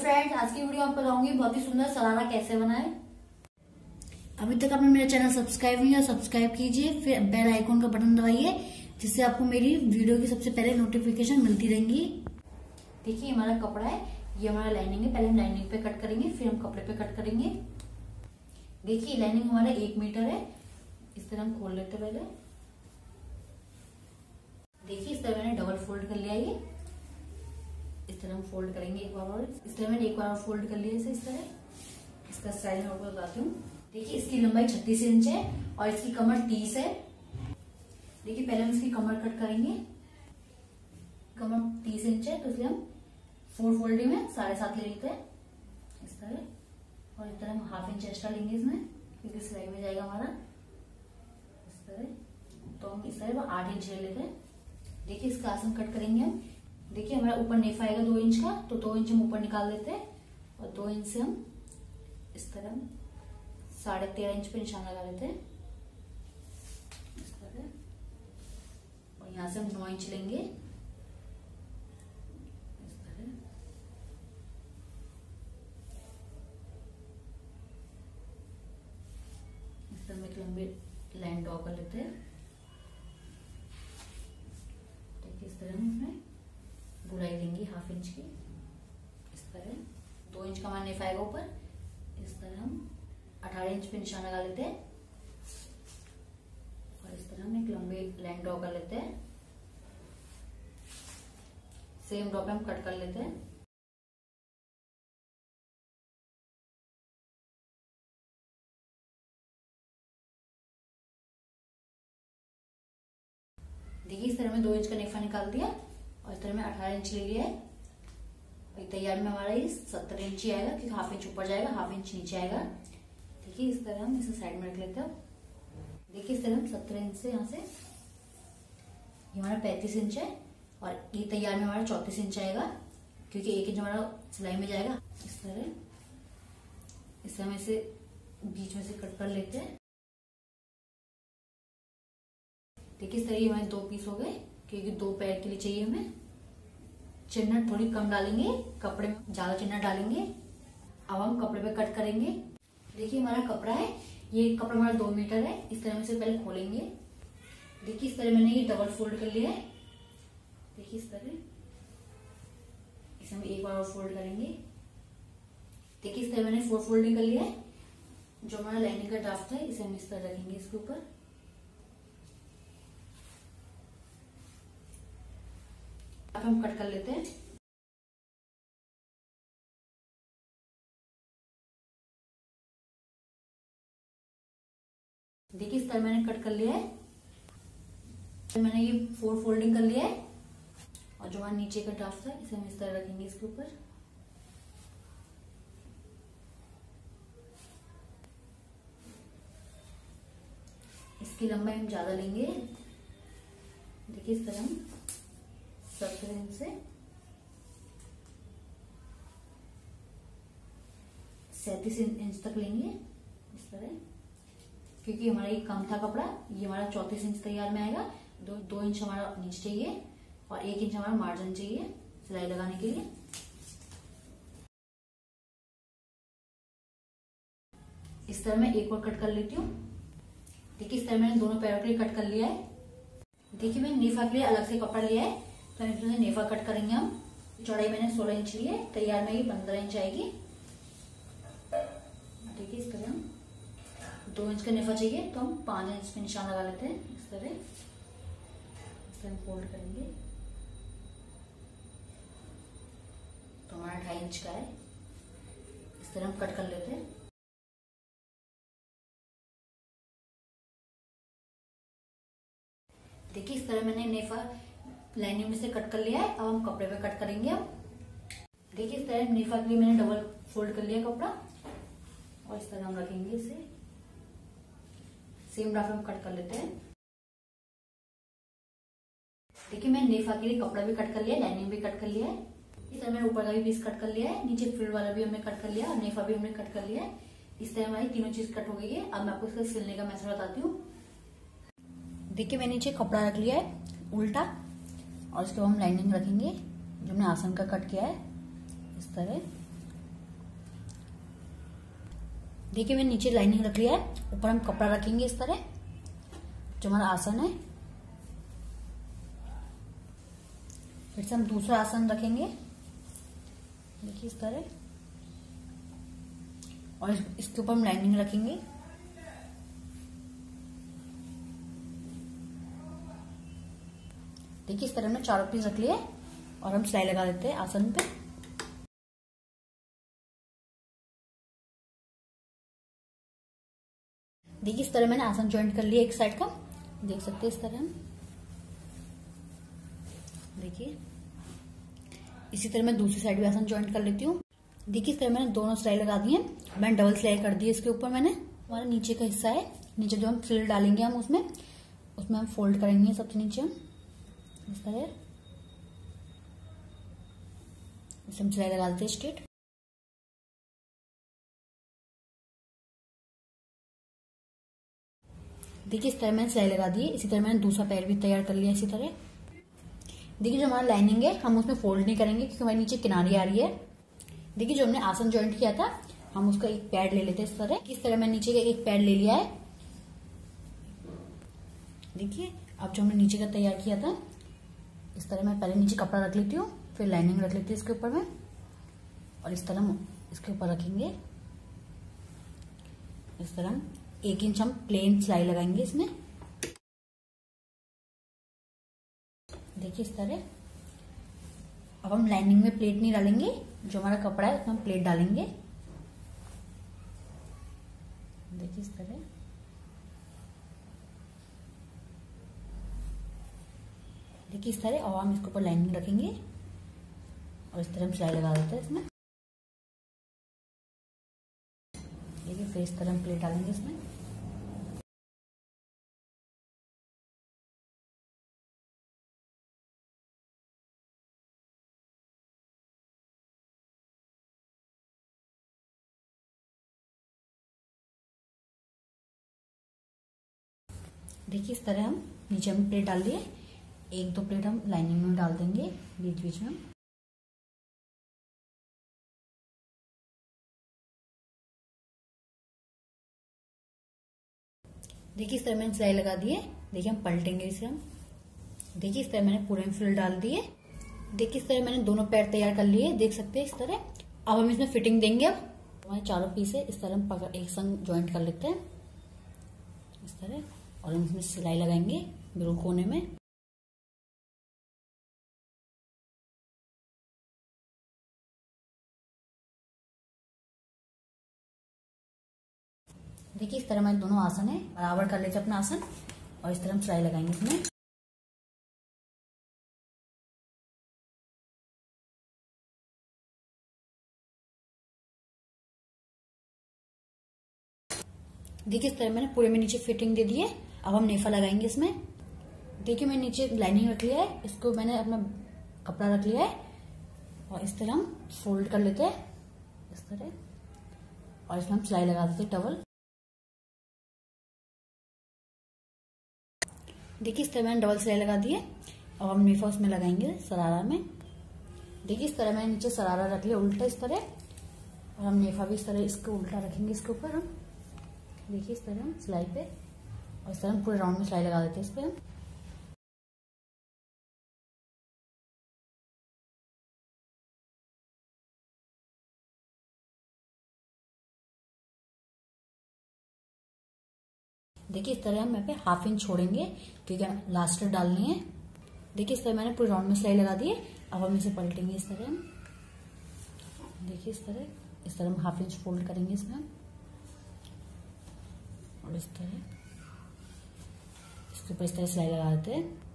Friends आज की video आपको बताऊँगी बहुत ही सुंदर सरारा कैसे बनाए? अभी तक आपने मेरा चैनल सब्सक्राइब नहीं किया, सब्सक्राइब कीजिए, फिर बेल आइकॉन का बटन दबाइए, जिससे आपको मेरी वीडियो की सबसे पहले नोटिफिकेशन मिलती रहेंगी। देखिए हमारा कपड़ा है, ये हमारा लाइनिंग है। पहले हम लाइनिंग पे कट करेंगे, फिर हम कपड़े पे कट करेंगे। देखिए लाइनिंग हमारा एक मीटर है। इस तरह हम खोल लेते पहले। देखिए, इस तरह मैंने डबल फोल्ड कर लिया ये। इस तरह हम फोल्ड करेंगे एक बार और। इस तरह मैंने एक बार फोल्ड कर लिया इसे इस तरह। इसका स्टाइल मैं आपको बताती हूँ। देखिए, इसकी लंबाई छत्तीस इंच है और इसकी कमर तीस है। देखिए, पहले हम इसकी कमर कट करेंगे। कमर तीस इंच है तो इसलिए हम फोर फोल्डिंग में साढ़े सात ले लेते हैं। इस तरह। और इस तरह हम हाफ़ इंच एक्स्ट्रा लेंगे इसमें, क्योंकि सिलाई में जाएगा हमारा। इस तरह। तो हम इस तरह आठ इंच ले लेते हैं। देखिए, इसका आसन कट करेंगे हम। देखिए, हमारा ऊपर नेफा आएगा दो इंच का तो दो इंच हम ऊपर निकाल देते हैं और दो इंच से हम इस तरह साढ़े तेरह इंच पे निशान लगा लेते हैं। इस तरह। और यहाँ से हम नौ इंच लेंगे। इस तरह। इस तरह एक लंबी लाइन ड्रॉ कर लेते हैं देखिए इस तरह हम इसमें बुराई देंगे हाफ़ इंच की। इस तरह दो इंच का हमारा नेफा आएगा ऊपर। इस तरह हम अठारह इंच पे निशान लगा लेते हैं। और इस तरह हम एक लंबी लाइन ड्रॉ कर लेते हैं। सेम ड्रॉ पे हम कट कर लेते हैं। देखिए इस तरह में दो इंच का नेफा निकाल दिया और इस तरह में अठारह इंच ले लिया है। तैयार में हमारा ये सत्तर इंच ही आएगा क्योंकि हाफ़ इंच ऊपर जाएगा हाफ़ इंच नीचे आएगा। देखिए, इस तरह हम इसे साइड में रख लेते हैं। देखिए, इस तरह हम सत्तर इंच से यहाँ से, ये हमारा पैंतीस इंच है, और ये तैयार में हमारा चौतीस इंच आएगा, क्योंकि एक इंच हमारा सिलाई में जाएगा। इस तरह इस तरह इसे बीच में से कट कर लेते हैं। देखिए, इस तरह ये हमारे दो पीस हो गए, क्योंकि दो पैर के लिए चाहिए हमें। चिन्हट थोड़ी कम डालेंगे, कपड़े में ज़्यादा चिन्हट डालेंगे। अब हम कपड़े पे कट करेंगे। देखिए हमारा कपड़ा है, ये कपड़ा हमारा दो मीटर है, इस तरह से पहले खोलेंगे। देखिए इस तरह मैंने ये डबल फोल्ड कर लिया है। देखिए इस तरह। इसे हम एक बार और फोल्ड करेंगे। देखिए इस तरह मैंने फोर फोल्डिंग कर लिया है। जो हमारा लाइनिंग का ड्राफ्ट है, इसे हम इस तरह रखेंगे इसके ऊपर। अब हम कट कर लेते हैं। देखिए इस तरह मैंने कट कर लिया है। मैंने ये फोर फोल्डिंग कर लिया है। और जो हमारा नीचे का ड्राफ्ट था इसे हम इस तरह रखेंगे इसके ऊपर। इसकी लंबाई हम ज़्यादा लेंगे। देखिए इस तरह हम सत्तर इंच से सैतीस इंच तक लेंगे इस तरह। क्योंकि हमारा ये कम था कपड़ा, ये हमारा चौतीस इंच तैयार में आएगा। दो दो इंच हमारा नीचे चाहिए और एक इंच हमारा मार्जिन चाहिए सिलाई लगाने के लिए। इस तरह मैं एक और कट कर लेती हूँ। देखिए इस तरह मैंने दोनों पैरों के लिए कट कर लिया है। देखिए मैंने नीफा के लिए अलग से कपड़ा लिया है। तो इसमें नेफा कट करेंगे हम। चौड़ाई मैंने 16 इंच ली है, तैयार में ये 15 इंच आएगी। देखिए इस तरह हम दो इंच का नेफा चाहिए तो हम पाँच इंच पे निशान लगा लेते हैं इस तरह। इस तरह फोल्ड करेंगे। तो हमारा ढाई इंच का है। इस तरह हम कट कर लेते हैं। देखिए इस तरह मैंने नेफा लाइनिंग में से कट कर लिया है। अब हम कपड़े पे कट करेंगे अब। देखिए इस तरह नेफा के लिए मैंने डबल फोल्ड कर लिया कपड़ा। और इस तरह हम रखेंगे इसे। सेम ड्राफ्ट हम कट कर लेते हैं। देखिए मैंने नेफा के लिए कपड़ा भी कट कर लिया है लाइनिंग भी कट कर लिया है। इस तरह मैंने ऊपर का भी पीस कट कर लिया है। नीचे फ्रिल वाला भी हमने कट कर लिया और नेफा भी हमने कट कर लिया है। इस तरह हमारी तीनों चीज़ कट हो गई है। अब मैं आपको इसका सिलने का मैथड बताती हूँ। देखिए मैंने नीचे कपड़ा रख लिया है, उल्टा। और इसके हम लाइनिंग रखेंगे, जो हमने आसन का कट किया है, इस तरह। देखिए, मैंने नीचे लाइनिंग रख लिया है, ऊपर हम कपड़ा रखेंगे इस तरह, जो हमारा आसन है। फिर से हम दूसरा आसन रखेंगे, देखिए इस तरह। और इसके ऊपर हम लाइनिंग रखेंगे। देखिए इस तरह हमने चारों पीस रख लिए और हम सिलाई लगा देते हैं आसन पे। देखिए इस तरह मैंने आसन ज्वाइंट कर लिया एक साइड का। देख सकते हैं इस तरह हम। देखिए। इसी तरह मैं दूसरी साइड भी आसन ज्वाइंट कर लेती हूँ। देखिए इस तरह मैंने दोनों सिलाई लगा दी है। मैंने डबल सिलाई कर दी है इसके ऊपर मैंने। हमारा नीचे का हिस्सा है। नीचे जो हम फ्रिल डालेंगे हम उसमें उसमें हम फोल्ड करेंगे सबसे नीचे हम। देखिए, इस तरह मैंने सिलाई लगा दी इसी तरह मैंने दूसरा पैर भी तैयार कर लिया इसी तरह। देखिए, जो हमारा लाइनिंग है, हम उसमें फोल्ड नहीं करेंगे क्योंकि हमारे नीचे किनारी आ रही है। देखिए, जो हमने आसन ज्वाइंट किया था, हम उसका एक पैड ले लेते हैं इस तरह। इस तरह मैंने नीचे का एक पैड ले लिया है? देखिए, अब जो हमने नीचे का तैयार किया था इस तरह मैं पहले नीचे कपड़ा रख लेती हूँ, फिर लाइनिंग रख लेती हूँ इसके ऊपर में। और इस तरह हम इसके ऊपर रखेंगे। इस तरह एक इंच हम प्लेन सिलाई लगाएँगे इसमें। देखिए इस तरह। अब हम लाइनिंग में प्लेट नहीं डालेंगे, जो हमारा कपड़ा है, उसमें हम प्लेट डालेंगे। देखिए इस तरह। देखिए इस तरह, और हम इसके ऊपर लाइनिंग रखेंगे। और इस तरह हम सिलाई लगा देते हैं इसमें। देखिए फिर इस तरह हम प्लेट डालेंगे इसमें। देखिए इस तरह हम नीचे में प्लेट डाल दिए। एक दो प्लेट हम लाइनिंग में डाल देंगे बीच बीच में। देखिए इस तरह मैंने सिलाई लगा दी है। देखिए हम पलटेंगे इसे हम। देखिए इस तरह मैंने पूरे में फिल डाल दिए देखिए इस तरह मैंने दोनों पैर तैयार कर लिए देख सकते हैं इस तरह। अब हम इसमें फिटिंग देंगे अब। हमारे चारों पीस है। इस तरह हम पकड़, एक संग ज्वाइंट कर लेते हैं। इस तरह। और हम इसमें सिलाई लगाएँगे बिल्कुल कोने में। देखिए, इस तरह हमारे दोनों आसन है, बराबर कर लेते अपना आसन, और इस तरह हम सिलाई लगाएँगे इसमें। देखिए, इस तरह मैंने पूरे में नीचे फिटिंग दे दी है अब हम नेफा लगाएँगे इसमें। देखिए, मैंने नीचे लाइनिंग रख लिया है, इसको मैंने अपना कपड़ा रख लिया है, और इस तरह हम फोल्ड कर लेते हैं, इस तरह। और इसमें हम सिलाई लगा देते हैं टवल देखिए इस तरह मैंने डबल सिलाई लगा दी है अब हम नेफा उसमें लगाएँगे सरारा में। देखिए इस तरह मैंने नीचे सरारा रख लिया, उल्टा इस तरह। और हम नेफा भी इस तरह, इसको उल्टा रखेंगे, इसके ऊपर हम। देखिए इस तरह हम सिलाई पे, और इस तरह हम पूरे राउंड में सिलाई लगा देते हैं इस पर हम। देखिए, इस तरह हम यहाँ पे हाफ़ इंच छोड़ेंगे क्योंकि लास्टर डालनी है। देखिए, इस तरह मैंने पूरे राउंड में सिलाई लगा दी है अब हम इसे पलटेंगे इस तरह हम। देखिए, इस तरह इस तरह हम हाफ़ इंच फोल्ड करेंगे इसमें। और इस तरह, इसके ऊपर इस तरह सिलाई लगा देते हैं।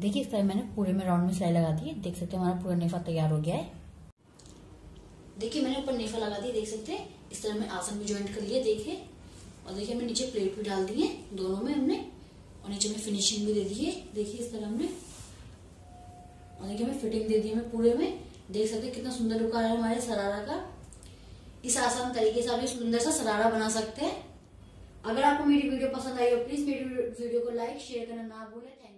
देखिए, इस तरह मैंने पूरे में राउंड में सिलाई लगा दी देख सकते हैं हमारा पूरा नेफा तैयार हो गया है। देखिए, मैंने ऊपर नेफा लगा दी, देख सकते हैं। इस तरह मैं आसन भी ज्वाइंट कर लिया देखिए। और देखिए, हमने नीचे प्लेट भी डाल दी है, दोनों में हमने। और नीचे में फिनिशिंग भी दे दी है। देखिए, इस तरह हमने। और देखिए, हमें फिटिंग दे दी है पूरे में। देख सकते कितना सुंदर रहा है हमारे सरारा का। इस आसान तरीके से आप एक सुंदर सा सरारा बना सकते हैं। अगर आपको मेरी वीडियो पसंद आई हो प्लीज़ मेरी वीडियो को लाइक शेयर करना ना भूलें। Thank you